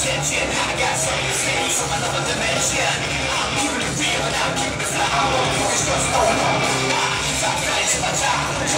attention. I got something to say. From another dimension. I'm keeping it real and I'm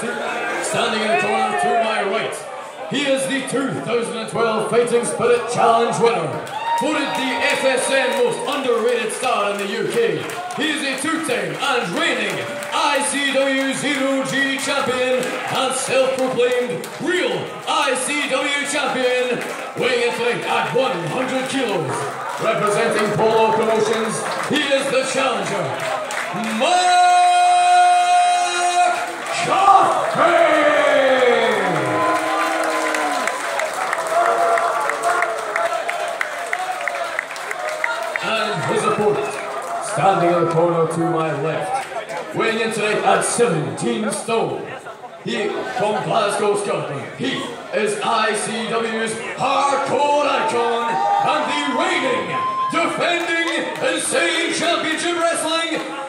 standing in the corner to my right, he is the 2012 Fighting Spirit Challenge winner, voted the FSM most underrated star in the UK. He is a two-time and reigning ICW Zero G champion and self-proclaimed real ICW champion, weighing in tonight at 100 kilos. Representing Polo Promotions, he is the challenger, standing in the corner to my left, weighing in tonight at 17 stone. He from Glasgow, Scotland. He is ICW's hardcore icon and the reigning, defending, and insane championship wrestling